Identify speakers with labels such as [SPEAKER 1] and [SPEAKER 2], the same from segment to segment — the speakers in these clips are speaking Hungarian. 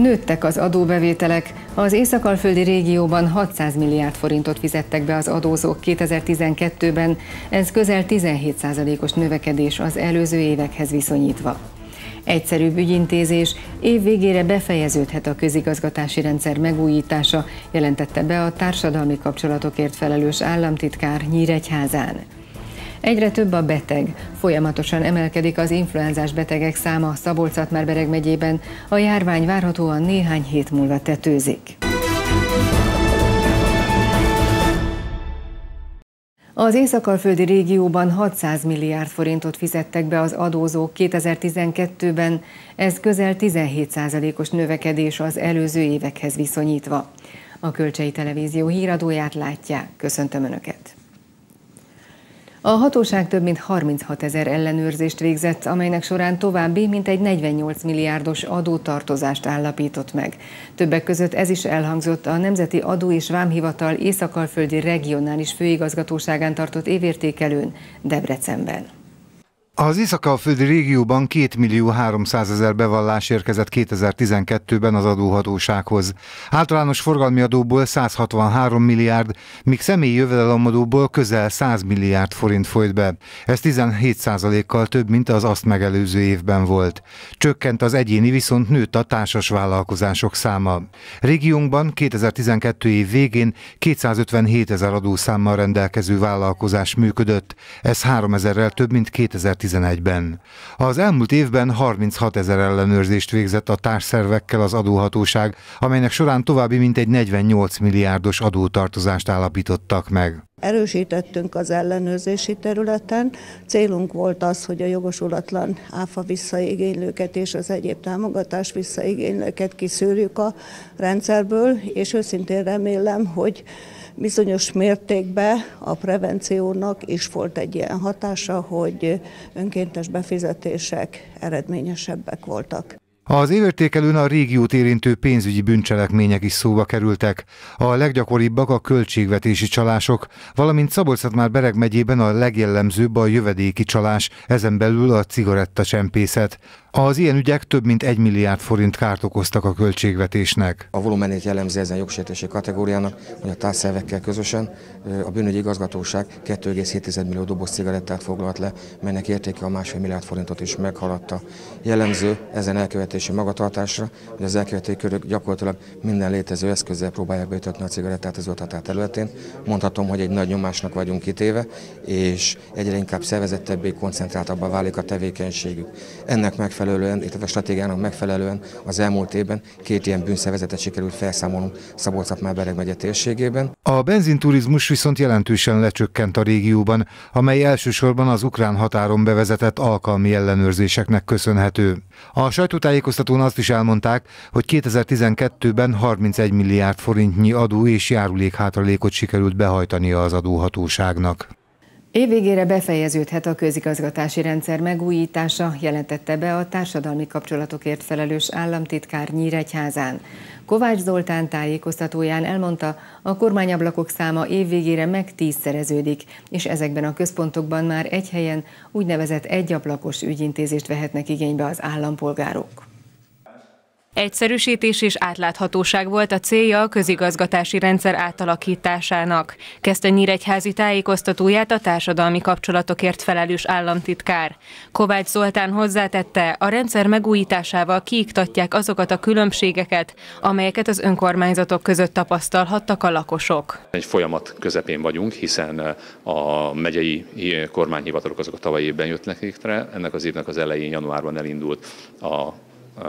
[SPEAKER 1] Nőttek az adóbevételek. Az Észak-Alföldi régióban 600 milliárd forintot fizettek be az adózók 2012-ben, ez közel 17%-os növekedés az előző évekhez viszonyítva. Egyszerűbb ügyintézés, év végére befejeződhet a közigazgatási rendszer megújítása, jelentette be a társadalmi kapcsolatokért felelős államtitkár Nyíregyházán. Egyre több a beteg. Folyamatosan emelkedik az influenzás betegek száma szabolcs bereg megyében. A járvány várhatóan néhány hét múlva tetőzik. Az Észak-Alföldi régióban 600 milliárd forintot fizettek be az adózók 2012-ben, ez közel 17%-os növekedés az előző évekhez viszonyítva. A Kölcsei Televízió híradóját látják. Köszöntöm Önöket! A hatóság több mint 36 ezer ellenőrzést végzett, amelynek során további mintegy 48 milliárdos adótartozást állapított meg. Többek között ez is elhangzott a Nemzeti Adó és Vámhivatal Észak-Alföldi Regionális Főigazgatóságán tartott évértékelőn Debrecenben.
[SPEAKER 2] Az Észak-Alföldi régióban 2 millió 300 ezer bevallás érkezett 2012-ben az adóhatósághoz. Általános forgalmi adóból 163 milliárd, míg személyi jövedelemadóból közel 100 milliárd forint folyt be. Ez 17 kal több, mint az azt megelőző évben volt. Csökkent az egyéni, viszont nőtt a társas vállalkozások száma. Régiónkban 2012 év végén 257 ezer adószámmal rendelkező vállalkozás működött. Ez 3 ezerrel több, mint 2010 2011-ben. Az elmúlt évben 36 ezer ellenőrzést végzett a társszervekkel az adóhatóság, amelynek során további mintegy 48 milliárdos adótartozást állapítottak meg.
[SPEAKER 3] Erősítettünk az ellenőrzési területen. Célunk volt az, hogy a jogosulatlan áfa visszaigénylőket és az egyéb támogatás visszaigénylőket kiszűrjük a rendszerből, és őszintén remélem, hogy bizonyos mértékben a prevenciónak is volt egy ilyen hatása, hogy önkéntes befizetések eredményesebbek voltak.
[SPEAKER 2] Az évértékelőn a régiót érintő pénzügyi bűncselekmények is szóba kerültek. A leggyakoribbak a költségvetési csalások, valamint szabolcs már Bereg megyében a legjellemzőbb a jövedéki csalás, ezen belül a cigarettacsempészet. Az ilyen ügyek több mint egy milliárd forint kárt okoztak a költségvetésnek.
[SPEAKER 4] A volumenét jellemzi ezen jogsértési kategóriának, hogy a társzervekkel közösen a bűnügyi igazgatóság 2,7 millió doboz cigarettát foglalt le, melynek értéke a másfél milliárd forintot is meghaladta. Jellemző ezen elkövetési magatartásra, hogy az elkövetői körök gyakorlatilag minden létező eszközzel próbálják beütetni a cigarettát az határ területén. Mondhatom, hogy egy nagy nyomásnak vagyunk kitéve, és egyre inkább szervezettebbé, koncentráltabbá válik a tevékenységük. Ennek megfelelően megfelelően, illetve stratégiának megfelelően az elmúlt évben két ilyen bűnszervezetet sikerült felszámolnunk szabolcs Bereg megye térségében.
[SPEAKER 2] A benzinturizmus viszont jelentősen lecsökkent a régióban, amely elsősorban az ukrán határon bevezetett alkalmi ellenőrzéseknek köszönhető. A sajtótájékoztatón azt is elmondták, hogy 2012-ben 31 milliárd forintnyi adó és járulék hátralékot sikerült behajtania az adóhatóságnak.
[SPEAKER 1] Évvégére befejeződhet a közigazgatási rendszer megújítása, jelentette be a társadalmi kapcsolatokért felelős államtitkár Nyíregyházán. Kovács Zoltán tájékoztatóján elmondta, a kormányablakok száma évvégére meg tízszereződik, és ezekben a központokban már egy helyen úgynevezett egyablakos ügyintézést vehetnek igénybe az állampolgárok.
[SPEAKER 5] Egyszerűsítés és átláthatóság volt a célja a közigazgatási rendszer átalakításának. Kezdte Nyíregyházi tájékoztatóját a társadalmi kapcsolatokért felelős államtitkár. Kovács Zoltán hozzátette, a rendszer megújításával kiiktatják azokat a különbségeket, amelyeket az önkormányzatok között tapasztalhattak a lakosok.
[SPEAKER 6] Egy folyamat közepén vagyunk, hiszen a megyei kormányhivatalok azok a tavalyi évben jöttnek létre. Ennek az évnek az elején, januárban elindult a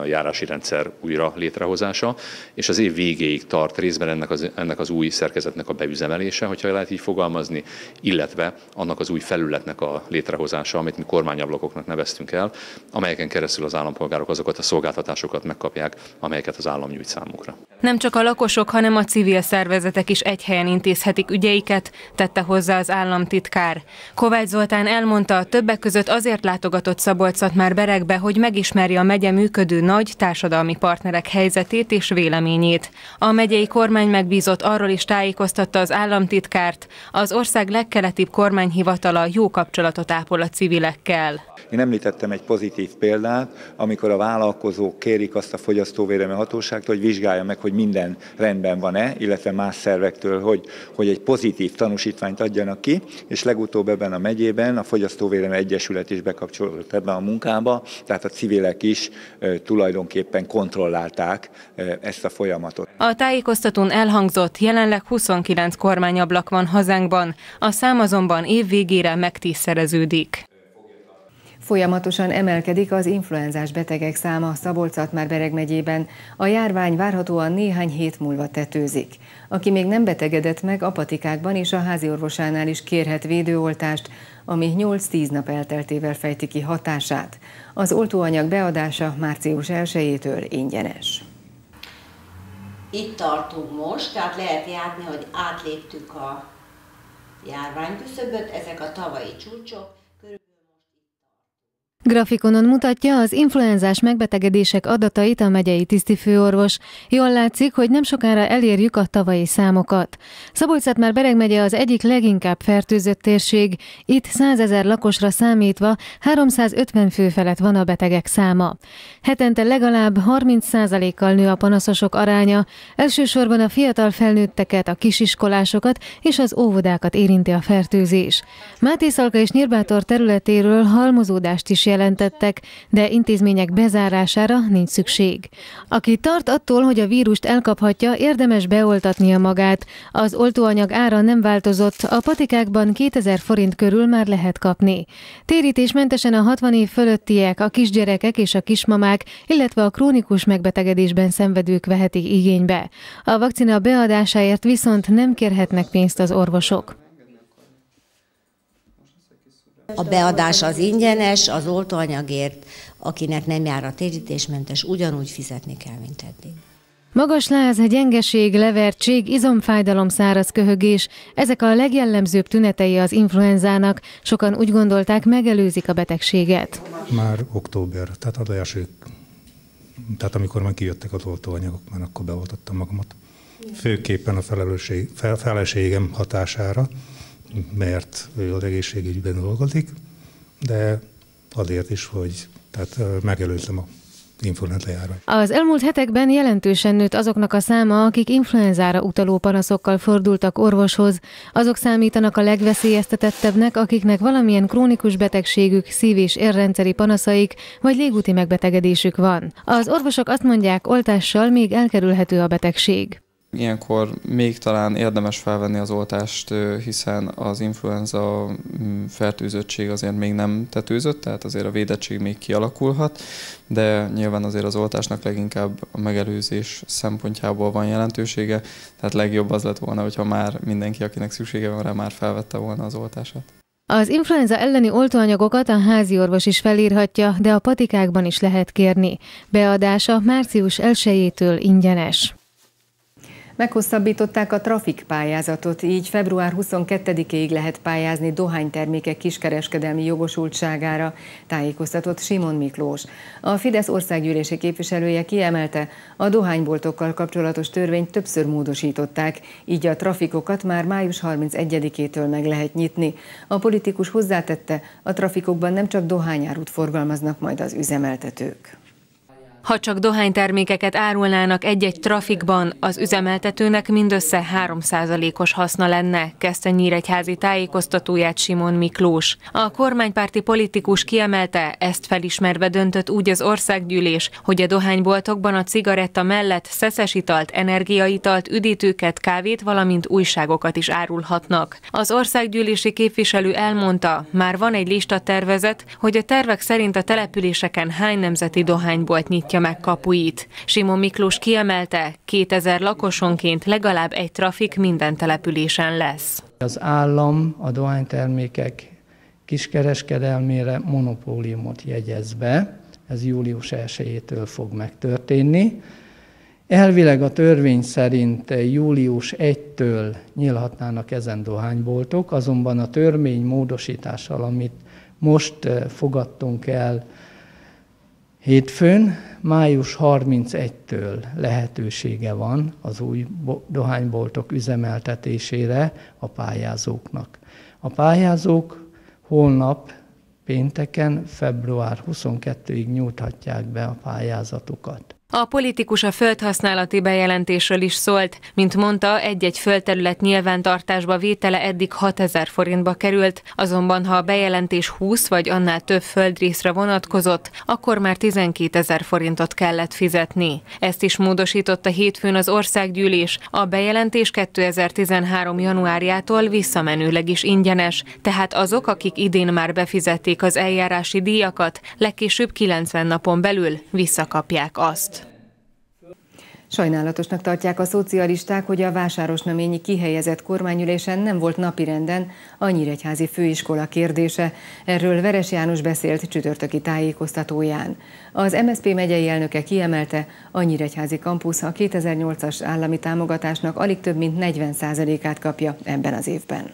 [SPEAKER 6] járási rendszer újra létrehozása, és az év végéig tart részben ennek az, ennek az új szerkezetnek a beüzemelése, hogyha lehet így fogalmazni, illetve annak az új felületnek a létrehozása, amit mi kormányablakoknak neveztünk el, amelyeken keresztül az állampolgárok azokat a szolgáltatásokat megkapják, amelyeket az állam nyújt számukra.
[SPEAKER 5] Nem csak a lakosok, hanem a civil szervezetek is egy helyen intézhetik ügyeiket, tette hozzá az államtitkár. Kovács Zoltán elmondta, többek között azért látogatott szabolcs már Berekbe, hogy megismerje a megye működő nagy társadalmi partnerek helyzetét és véleményét. A megyei kormány megbízott arról is tájékoztatta az államtitkárt, az ország legkeletibb kormányhivatala jó kapcsolatot ápol a civilekkel.
[SPEAKER 7] Én említettem egy pozitív példát, amikor a vállalkozók kérik azt a fogyasztóvédelmi hatóságtól, hogy vizsgálja meg, hogy minden rendben van-e, illetve más szervektől, hogy, hogy egy pozitív tanúsítványt adjanak ki, és legutóbb ebben a megyében a Fogyasztóvédelmi Egyesület is bekapcsolódott ebben a munkába, tehát a civilek is tulajdonképpen kontrollálták e, ezt a folyamatot.
[SPEAKER 5] A tájékoztatón elhangzott, jelenleg 29 kormányablak van hazánkban, a szám azonban év végére megtízszereződik.
[SPEAKER 1] Folyamatosan emelkedik az influenzás betegek száma szabolcs már Bereg megyében. A járvány várhatóan néhány hét múlva tetőzik. Aki még nem betegedett meg, apatikákban és a házi orvosánál is kérhet védőoltást, ami 8-10 nap elteltével fejti ki hatását. Az oltóanyag beadása március 1-től ingyenes.
[SPEAKER 8] Itt tartunk most, tehát lehet járni, hogy átléptük a járványküszöböt, ezek a tavalyi csúcsok,
[SPEAKER 9] Grafikonon mutatja az influenzás megbetegedések adatait a megyei tisztifőorvos. Jól látszik, hogy nem sokára elérjük a tavalyi számokat. szabolcs már Bereg megye az egyik leginkább fertőzött térség. Itt 100 ezer lakosra számítva 350 fő felett van a betegek száma. Hetente legalább 30%-kal nő a panaszosok aránya. Elsősorban a fiatal felnőtteket, a kisiskolásokat és az óvodákat érinti a fertőzés. Máté Szalka és Nyírbátor területéről halmozódást is jelentettek, de intézmények bezárására nincs szükség. Aki tart attól, hogy a vírust elkaphatja, érdemes beoltatnia magát. Az oltóanyag ára nem változott, a patikákban 2000 forint körül már lehet kapni. Térítésmentesen a 60 év fölöttiek, a kisgyerekek és a kismamák, illetve a krónikus megbetegedésben szenvedők vehetik igénybe. A vakcina beadásáért viszont nem kérhetnek pénzt az orvosok.
[SPEAKER 8] A beadás az ingyenes, az oltóanyagért, akinek nem jár a térítésmentes, ugyanúgy fizetni kell, mint eddig.
[SPEAKER 9] Magas láz, gyengeség, levertség, izomfájdalom, száraz köhögés, ezek a legjellemzőbb tünetei az influenzának. Sokan úgy gondolták, megelőzik a betegséget.
[SPEAKER 10] Már október, tehát az első, tehát amikor már kijöttek az oltóanyagok, már akkor beoltottam magamat. Főképpen a felelősség, fel, feleségem hatására, mert ő az egészségügyben dolgozik, de azért is, hogy tehát megelőztem a influenza.
[SPEAKER 9] Az elmúlt hetekben jelentősen nőtt azoknak a száma, akik influenzára utaló panaszokkal fordultak orvoshoz. Azok számítanak a legveszélyeztetettebbnek, akiknek valamilyen krónikus betegségük, szív- és érrendszeri panaszaik vagy légúti megbetegedésük van. Az orvosok azt mondják, oltással még elkerülhető a betegség.
[SPEAKER 11] Ilyenkor még talán érdemes felvenni az oltást, hiszen az influenza mm, fertőzöttség azért még nem tetőzött, tehát azért a védettség még kialakulhat, de nyilván azért az oltásnak leginkább a megelőzés szempontjából van jelentősége, tehát legjobb az lett volna, hogyha már mindenki, akinek szüksége van rá, már felvette volna az oltását.
[SPEAKER 9] Az influenza elleni oltóanyagokat a házi orvos is felírhatja, de a patikákban is lehet kérni. Beadása március 1-től ingyenes.
[SPEAKER 1] Meghosszabbították a trafik pályázatot, így február 22-ig lehet pályázni dohánytermékek kiskereskedelmi jogosultságára, tájékoztatott Simon Miklós. A Fidesz országgyűlési képviselője kiemelte, a dohányboltokkal kapcsolatos törvényt többször módosították, így a trafikokat már május 31-től meg lehet nyitni. A politikus hozzátette, a trafikokban nem csak dohányárut forgalmaznak majd az üzemeltetők.
[SPEAKER 5] Ha csak dohánytermékeket árulnának egy-egy trafikban, az üzemeltetőnek mindössze 3%-os haszna lenne, kezdte Nyíregyházi tájékoztatóját Simon Miklós. A kormánypárti politikus kiemelte, ezt felismerve döntött úgy az országgyűlés, hogy a dohányboltokban a cigaretta mellett szeszes italt, energiaitalt, üdítőket, kávét, valamint újságokat is árulhatnak. Az országgyűlési képviselő elmondta, már van egy lista tervezet, hogy a tervek szerint a településeken hány nemzeti dohánybolt nyitja nyitja meg kapuit. Simon Miklós kiemelte, 2000 lakosonként legalább egy trafik minden településen lesz.
[SPEAKER 12] Az állam a dohánytermékek kiskereskedelmére monopóliumot jegyez be, ez július 1-től fog megtörténni. Elvileg a törvény szerint július 1-től nyílhatnának ezen dohányboltok, azonban a törvény módosítással, amit most fogadtunk el Hétfőn, május 31-től lehetősége van az új dohányboltok üzemeltetésére a pályázóknak. A pályázók holnap pénteken, február 22-ig nyújthatják be a pályázatukat.
[SPEAKER 13] A politikus a földhasználati bejelentésről is szólt. Mint mondta, egy-egy földterület nyilvántartásba vétele eddig 6000 forintba került, azonban ha a bejelentés 20 vagy annál több földrészre vonatkozott, akkor már 12 ezer forintot kellett fizetni. Ezt is módosította hétfőn az országgyűlés. A bejelentés 2013. januárjától visszamenőleg is ingyenes, tehát azok, akik idén már befizették az eljárási díjakat, legkésőbb 90 napon belül visszakapják azt.
[SPEAKER 1] Sajnálatosnak tartják a szocialisták, hogy a vásárosnaményi kihelyezett kormányülésen nem volt napirenden a Nyíregyházi főiskola kérdése. Erről Veres János beszélt csütörtöki tájékoztatóján. Az MSZP megyei elnöke kiemelte, a Nyíregyházi kampusz a 2008-as állami támogatásnak alig több mint 40%-át kapja ebben az évben.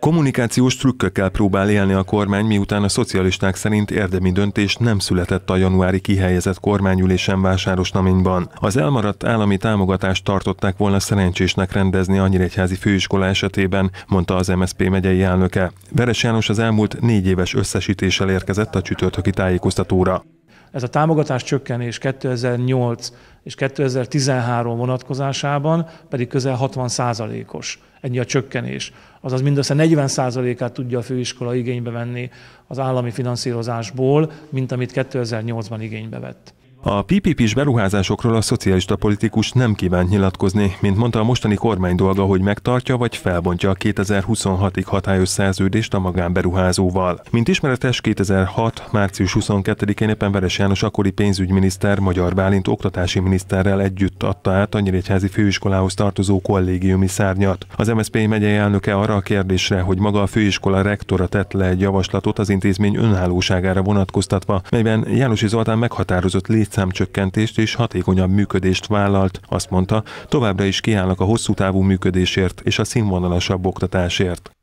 [SPEAKER 14] Kommunikációs trükkökkel próbál élni a kormány, miután a szocialisták szerint érdemi döntés nem született a januári kihelyezett kormányülésen vásárosnaményban. Az elmaradt állami támogatást tartották volna szerencsésnek rendezni a Nyíregyházi főiskola esetében, mondta az MSZP megyei elnöke. Veres János az elmúlt négy éves összesítéssel érkezett a csütörtöki tájékoztatóra.
[SPEAKER 15] Ez a támogatás csökkenés 2008 és 2013 vonatkozásában pedig közel 60 százalékos. Ennyi a csökkenés. Azaz mindössze 40 százalékát tudja a főiskola igénybe venni az állami finanszírozásból, mint amit 2008-ban igénybe vett.
[SPEAKER 14] A PPP-s beruházásokról a szocialista politikus nem kívánt nyilatkozni, mint mondta a mostani kormány dolga, hogy megtartja vagy felbontja a 2026-ig hatályos szerződést a magánberuházóval. Mint ismeretes, 2006. március 22-én éppen Veres János akkori pénzügyminiszter Magyar Bálint oktatási miniszterrel együtt adta át a Nyíregyházi főiskolához tartozó kollégiumi szárnyat. Az MSZP megyei elnöke arra a kérdésre, hogy maga a főiskola rektora tett le egy javaslatot az intézmény önállóságára vonatkoztatva, melyben Jánosi Zoltán meghatározott létszámcsökkentést és hatékonyabb működést vállalt. Azt mondta, továbbra is kiállnak a hosszú távú működésért és a színvonalasabb oktatásért.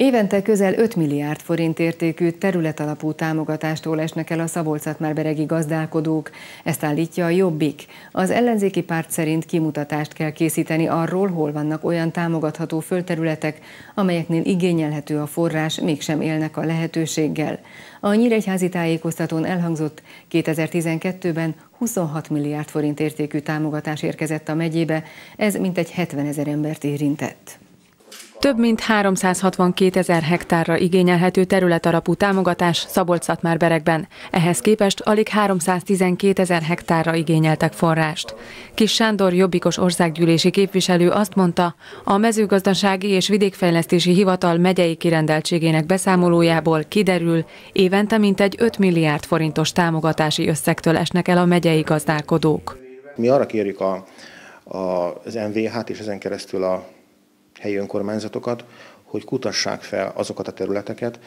[SPEAKER 1] Évente közel 5 milliárd forint értékű területalapú támogatástól esnek el a szabolcs beregi gazdálkodók. Ezt állítja a Jobbik. Az ellenzéki párt szerint kimutatást kell készíteni arról, hol vannak olyan támogatható földterületek, amelyeknél igényelhető a forrás, mégsem élnek a lehetőséggel. A Nyíregyházi tájékoztatón elhangzott 2012-ben 26 milliárd forint értékű támogatás érkezett a megyébe, ez mintegy 70 ezer embert érintett.
[SPEAKER 13] Több mint 362 ezer hektárra igényelhető területalapú támogatás szabolcs berekben. Ehhez képest alig 312 ezer hektárra igényeltek forrást. Kis Sándor jobbikos országgyűlési képviselő azt mondta, a mezőgazdasági és vidékfejlesztési hivatal megyei kirendeltségének beszámolójából kiderül, évente mintegy 5 milliárd forintos támogatási összegtől esnek el a megyei gazdálkodók.
[SPEAKER 4] Mi arra kérjük a, a, az MVH-t és ezen keresztül a helyi önkormányzatokat, hogy kutassák fel azokat a területeket,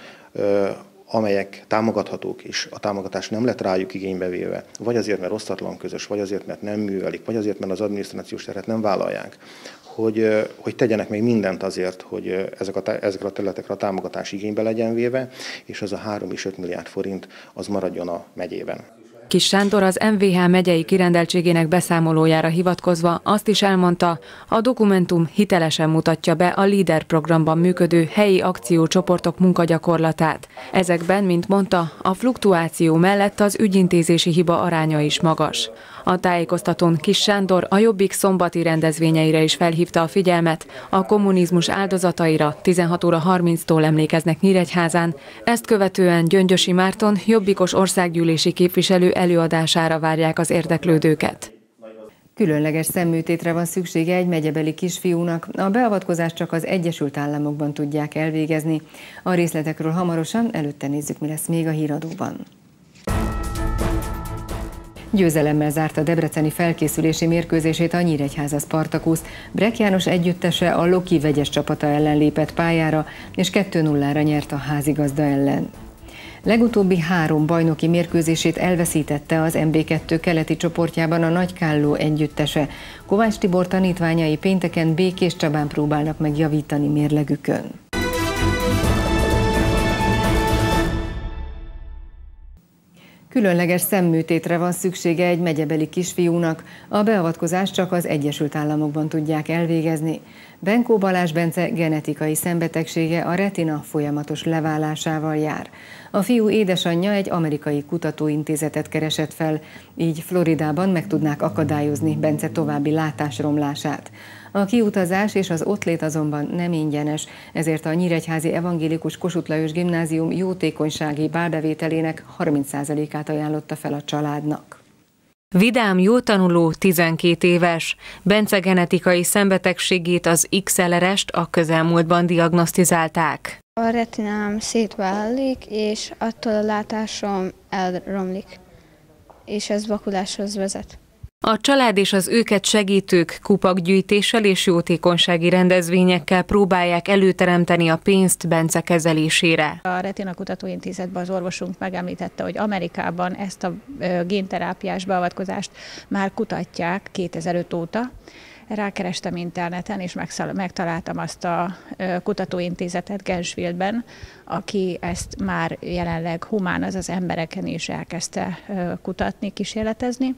[SPEAKER 4] amelyek támogathatók, és a támogatás nem lett rájuk igénybe véve, vagy azért, mert osztatlan közös, vagy azért, mert nem művelik, vagy azért, mert az adminisztrációs terhet nem vállalják, hogy, hogy tegyenek még mindent azért, hogy ezek a, ezekre a területekre a támogatás igénybe legyen véve, és az a 3 és 5 milliárd forint az maradjon a megyében.
[SPEAKER 13] Kis Sándor az MVH megyei kirendeltségének beszámolójára hivatkozva azt is elmondta, a dokumentum hitelesen mutatja be a LEADER programban működő helyi akciócsoportok munkagyakorlatát. Ezekben, mint mondta, a fluktuáció mellett az ügyintézési hiba aránya is magas. A tájékoztatón Kis Sándor a Jobbik szombati rendezvényeire is felhívta a figyelmet, a kommunizmus áldozataira 16 óra 30-tól emlékeznek Nyíregyházán, ezt követően Gyöngyösi Márton Jobbikos országgyűlési képviselő előadására várják az érdeklődőket.
[SPEAKER 1] Különleges szemműtétre van szüksége egy megyebeli kisfiúnak. A beavatkozást csak az Egyesült Államokban tudják elvégezni. A részletekről hamarosan, előtte nézzük, mi lesz még a híradóban. Győzelemmel zárta Debreceni felkészülési mérkőzését a Nyíregyháza Spartakusz. Brek János együttese a Loki vegyes csapata ellen lépett pályára, és 2-0-ra nyert a házigazda ellen. Legutóbbi három bajnoki mérkőzését elveszítette az MB2 keleti csoportjában a Nagykálló együttese. Kovács Tibor tanítványai pénteken Békés Csabán próbálnak megjavítani mérlegükön. Különleges szemműtétre van szüksége egy megyebeli kisfiúnak. A beavatkozást csak az Egyesült Államokban tudják elvégezni. Benkó Balázs Bence genetikai szembetegsége a retina folyamatos leválásával jár. A fiú édesanyja egy amerikai kutatóintézetet keresett fel, így Floridában meg tudnák akadályozni Bence további látásromlását. A kiutazás és az ottlét azonban nem ingyenes, ezért a Nyíregyházi Evangélikus Kossuth Lajos Gimnázium jótékonysági bárbevételének 30%-át ajánlotta fel a családnak.
[SPEAKER 5] Vidám jó tanuló, 12 éves. Bence genetikai szembetegségét, az XLR-est a közelmúltban diagnosztizálták.
[SPEAKER 16] A retinám szétválik, és attól a látásom elromlik, és ez vakuláshoz vezet.
[SPEAKER 5] A család és az őket segítők kupakgyűjtéssel és jótékonysági rendezvényekkel próbálják előteremteni a pénzt Bence kezelésére.
[SPEAKER 17] A Retina Kutatóintézetben az orvosunk megemlítette, hogy Amerikában ezt a génterápiás beavatkozást már kutatják 2005 óta, rákerestem interneten, és megtaláltam azt a kutatóintézetet Gensfieldben, aki ezt már jelenleg humán, az az embereken is elkezdte kutatni, kísérletezni,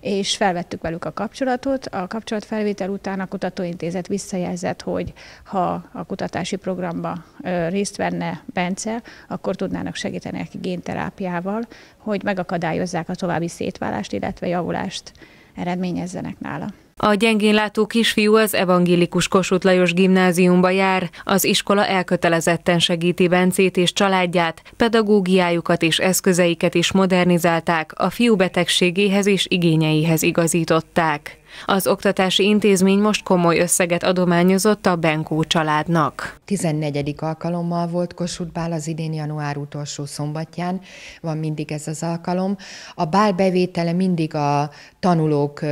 [SPEAKER 17] és felvettük velük a kapcsolatot. A kapcsolatfelvétel után a kutatóintézet visszajelzett, hogy ha a kutatási programba részt venne Bence, akkor tudnának segíteni neki génterápiával, hogy megakadályozzák a további szétválást, illetve javulást eredményezzenek nála.
[SPEAKER 5] A gyengénlátó kisfiú az evangélikus Kossuth Lajos gimnáziumba jár, az iskola elkötelezetten segíti Bencét és családját, pedagógiájukat és eszközeiket is modernizálták, a fiú betegségéhez és igényeihez igazították. Az oktatási intézmény most komoly összeget adományozott a Benkó családnak.
[SPEAKER 18] 14. alkalommal volt Kossuth Bál az idén január utolsó szombatján, van mindig ez az alkalom. A bál bevétele mindig a tanulók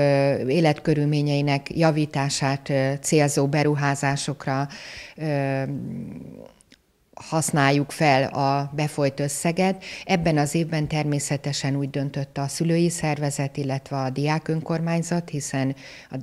[SPEAKER 18] életkörülményeinek javítását célzó beruházásokra használjuk fel a befolyt összeget. Ebben az évben természetesen úgy döntött a szülői szervezet, illetve a diák önkormányzat, hiszen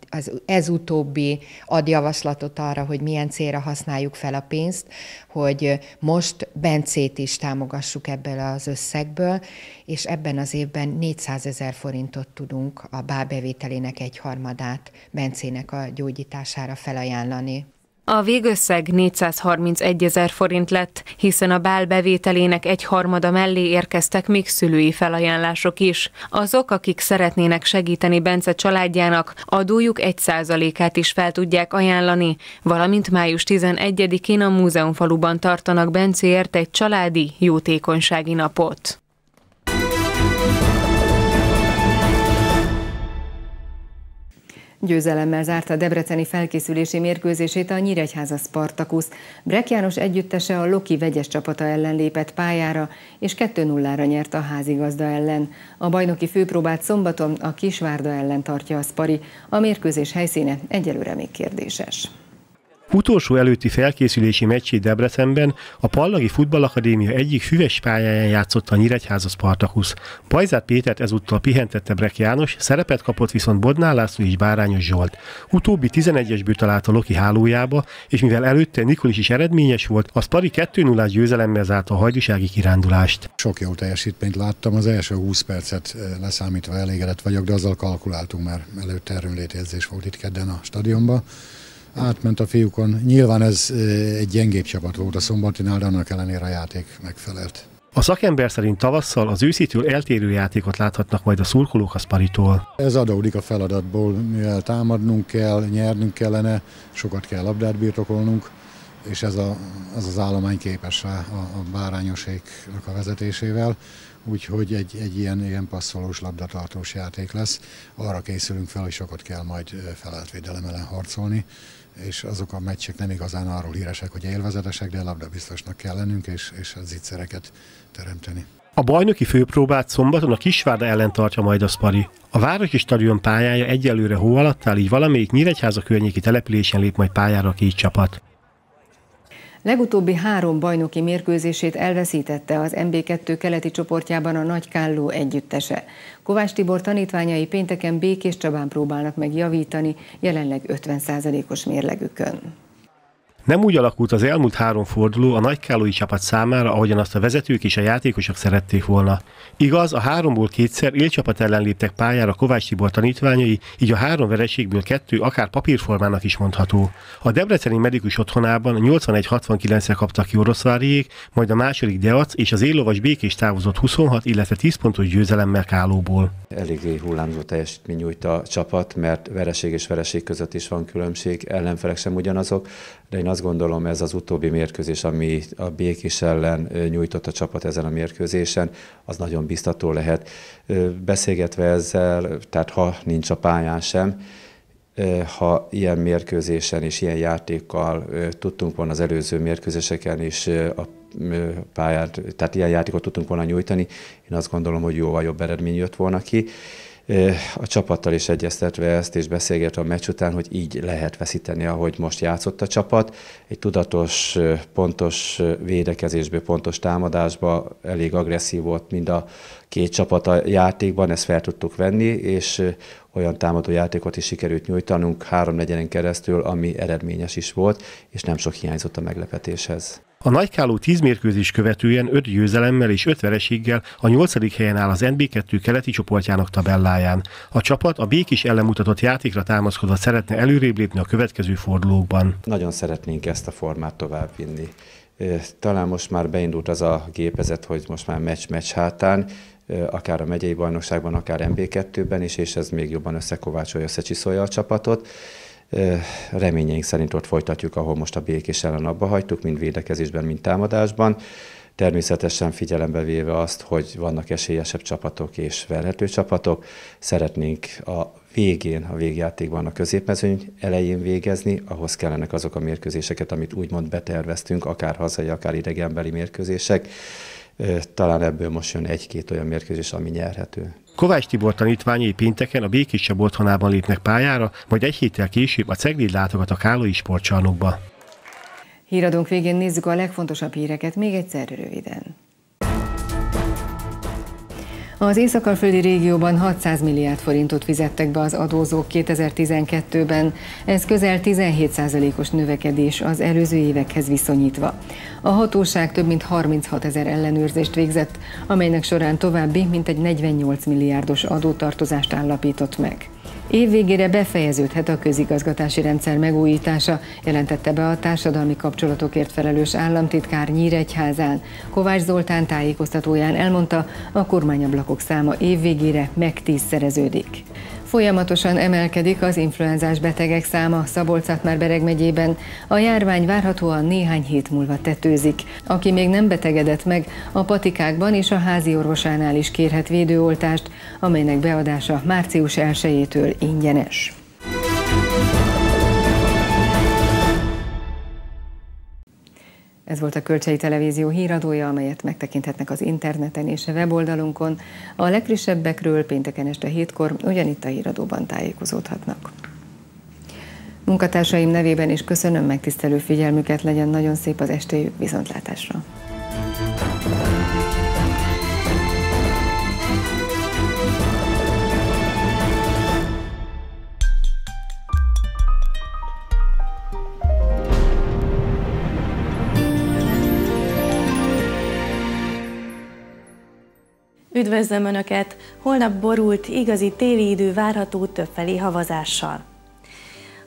[SPEAKER 18] az, ez utóbbi ad javaslatot arra, hogy milyen célra használjuk fel a pénzt, hogy most Bencét is támogassuk ebből az összegből, és ebben az évben 400 ezer forintot tudunk a bárbevételének egy harmadát Bencének a gyógyítására felajánlani.
[SPEAKER 5] A végösszeg 431 ezer forint lett, hiszen a bál bevételének egy harmada mellé érkeztek még szülői felajánlások is. Azok, akik szeretnének segíteni Bence családjának, adójuk egy százalékát is fel tudják ajánlani, valamint május 11-én a Múzeumfaluban tartanak Bencéért egy családi jótékonysági napot.
[SPEAKER 1] Győzelemmel zárta a debreceni felkészülési mérkőzését a Nyíregyháza Spartakusz. Brek János együttese a Loki vegyes csapata ellen lépett pályára, és 2-0-ra nyert a házigazda ellen. A bajnoki főpróbát szombaton a Kisvárda ellen tartja a Spari. A mérkőzés helyszíne egyelőre még kérdéses.
[SPEAKER 19] Utolsó előtti felkészülési meccsét Debrecenben a Pallagi Futballakadémia egyik füves pályáján játszott a Nyíregyháza Spartakusz. Bajzát Pétert ezúttal pihentette Brek János, szerepet kapott viszont Bodnár László és Bárányos Zsolt. Utóbbi 11-esből talált a Loki hálójába, és mivel előtte Nikolis is eredményes volt, a Spari 2 0 győzelemmel zárt a hajdúsági kirándulást.
[SPEAKER 20] Sok jó teljesítményt láttam, az első 20 percet eh, leszámítva elégedett vagyok, de azzal kalkuláltunk, mert előtte erőnlétérzés volt itt kedden a stadionban átment a fiúkon. Nyilván ez egy gyengébb csapat volt a szombatinál, de annak ellenére a játék megfelelt.
[SPEAKER 19] A szakember szerint tavasszal az őszítől eltérő játékot láthatnak majd a szurkolók a Sparitól.
[SPEAKER 20] Ez adódik a feladatból, mivel támadnunk kell, nyernünk kellene, sokat kell labdát birtokolnunk, és ez a, az, az állomány képes a, a bárányoséknak a vezetésével, úgyhogy egy, egy ilyen, ilyen passzolós labdatartós játék lesz. Arra készülünk fel, hogy sokat kell majd felállt védelem ellen harcolni, és azok a meccsek nem igazán arról híresek, hogy élvezetesek, de labdabiztosnak kell lennünk, és, és a zicsereket teremteni.
[SPEAKER 19] A bajnoki főpróbát szombaton a Kisvárda ellen tartja majd a Spari. A Városi Stadion pályája egyelőre hó alatt áll, így valamelyik Nyíregyháza környéki településen lép majd pályára a két csapat.
[SPEAKER 1] Legutóbbi három bajnoki mérkőzését elveszítette az MB2 keleti csoportjában a Nagykálló együttese. Kovács Tibor tanítványai pénteken Békés Csabán próbálnak meg javítani, jelenleg 50%-os mérlegükön.
[SPEAKER 19] Nem úgy alakult az elmúlt három forduló a nagykálói csapat számára, ahogyan azt a vezetők és a játékosok szerették volna. Igaz, a háromból kétszer élcsapat ellen léptek pályára Kovács Tibor tanítványai, így a három vereségből kettő akár papírformának is mondható. A Debreceni medikus otthonában 81-69-re kaptak ki Oroszváriék, majd a második Deac és az éllovas békés távozott 26, illetve 10 pontos győzelemmel Kálóból.
[SPEAKER 21] Eléggé hullámzó teljesítmény nyújt a csapat, mert vereség és vereség között is van különbség, ellenfelek sem ugyanazok, de én azt gondolom ez az utóbbi mérkőzés, ami a Békés ellen nyújtott a csapat ezen a mérkőzésen, az nagyon biztató lehet. Beszélgetve ezzel, tehát ha nincs a pályán sem, ha ilyen mérkőzésen és ilyen játékkal tudtunk volna az előző mérkőzéseken is a pályát, tehát ilyen játékot tudtunk volna nyújtani, én azt gondolom, hogy jóval jobb eredmény jött volna ki a csapattal is egyeztetve ezt, és beszélgetve a meccs után, hogy így lehet veszíteni, ahogy most játszott a csapat. Egy tudatos, pontos védekezésből, pontos támadásba elég agresszív volt mind a két csapat a játékban, ezt fel tudtuk venni, és olyan támadó játékot is sikerült nyújtanunk három negyeden keresztül, ami eredményes is volt, és nem sok hiányzott a meglepetéshez.
[SPEAKER 19] A Nagykáló 10 mérkőzés követően 5 győzelemmel és 5 vereséggel a 8. helyen áll az NB2 keleti csoportjának tabelláján. A csapat a Békis ellen mutatott játékra támaszkodva szeretne előrébb lépni a következő fordulókban.
[SPEAKER 21] Nagyon szeretnénk ezt a formát továbbvinni. Talán most már beindult az a gépezet, hogy most már meccs-meccs hátán, akár a megyei bajnokságban, akár MB2-ben is, és ez még jobban összekovácsolja, összecsiszolja a csapatot. Reményeink szerint ott folytatjuk, ahol most a békés ellen abba hagytuk, mind védekezésben, mind támadásban. Természetesen figyelembe véve azt, hogy vannak esélyesebb csapatok és verhető csapatok, szeretnénk a végén, a végjátékban a középmezőny elején végezni, ahhoz kellenek azok a mérkőzéseket, amit úgymond beterveztünk, akár hazai, akár idegenbeli mérkőzések. Talán ebből most jön egy-két olyan mérkőzés, ami nyerhető.
[SPEAKER 19] Kovács Tibor tanítványai pénteken a Békésebb otthonában lépnek pályára, majd egy héttel később a Ceglid látogat a Kálói sportcsarnokba.
[SPEAKER 1] Híradónk végén nézzük a legfontosabb híreket még egyszer röviden. Az Észak-Alföldi régióban 600 milliárd forintot fizettek be az adózók 2012-ben, ez közel 17%-os növekedés az előző évekhez viszonyítva. A hatóság több mint 36 ezer ellenőrzést végzett, amelynek során további mintegy 48 milliárdos adótartozást állapított meg. Évvégére befejeződhet a közigazgatási rendszer megújítása, jelentette be a társadalmi kapcsolatokért felelős államtitkár Nyíregyházán. Kovács Zoltán tájékoztatóján elmondta, a kormányablakok száma évvégére megtízszereződik. Folyamatosan emelkedik az influenzás betegek száma szabolcs már bereg megyében. A járvány várhatóan néhány hét múlva tetőzik. Aki még nem betegedett meg, a patikákban és a házi orvosánál is kérhet védőoltást, amelynek beadása március 1-től ingyenes. Ez volt a Kölcsei Televízió híradója, amelyet megtekinthetnek az interneten és a weboldalunkon. A legfrissebbekről pénteken este hétkor ugyanitt a híradóban tájékozódhatnak. Munkatársaim nevében is köszönöm megtisztelő figyelmüket, legyen nagyon szép az estéjük viszontlátásra.
[SPEAKER 22] Üdvözlöm Önöket! Holnap borult, igazi téli idő várható többfelé havazással.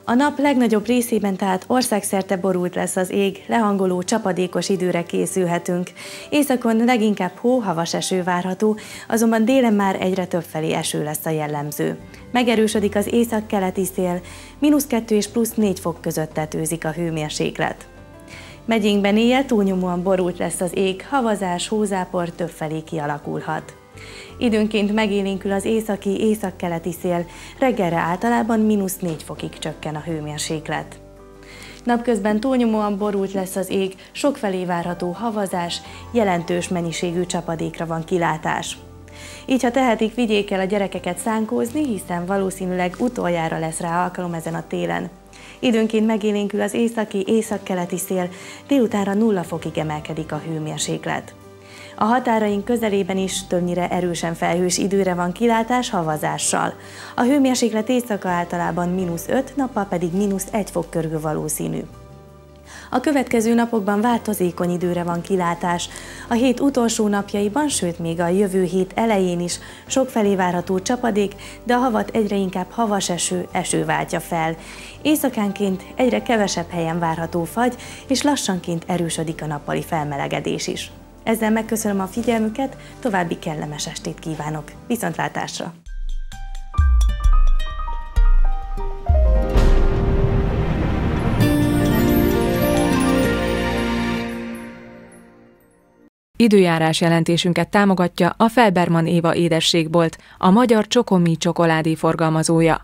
[SPEAKER 22] A nap legnagyobb részében tehát országszerte borult lesz az ég, lehangoló csapadékos időre készülhetünk. Északon leginkább hó, havas eső várható, azonban délen már egyre több eső lesz a jellemző. Megerősödik az észak-keleti szél, mínusz 2 és plusz 4 fok között tetőzik a hőmérséklet. Megyénkben éjjel túlnyomóan borult lesz az ég, havazás, hózápor többfelé kialakulhat. Időnként megélénkül az északi, északkeleti szél, reggelre általában mínusz 4 fokig csökken a hőmérséklet. Napközben túlnyomóan borult lesz az ég, sokfelé várható havazás, jelentős mennyiségű csapadékra van kilátás. Így, ha tehetik, vigyék el a gyerekeket szánkózni, hiszen valószínűleg utoljára lesz rá alkalom ezen a télen. Időnként megélénkül az északi, északkeleti szél, délutánra nulla fokig emelkedik a hőmérséklet. A határaink közelében is többnyire erősen felhős időre van kilátás havazással. A hőmérséklet éjszaka általában mínusz 5, nappal pedig mínusz 1 fok körül valószínű. A következő napokban változékony időre van kilátás. A hét utolsó napjaiban, sőt még a jövő hét elején is sokfelé várható csapadék, de a havat egyre inkább havas eső, eső váltja fel. Éjszakánként egyre kevesebb helyen várható fagy, és lassanként erősödik a nappali felmelegedés is. Ezzel megköszönöm a figyelmüket, további kellemes estét kívánok. Viszontlátásra!
[SPEAKER 13] Időjárás jelentésünket támogatja a Felberman Éva édességbolt, a magyar Csokomi csokoládé forgalmazója.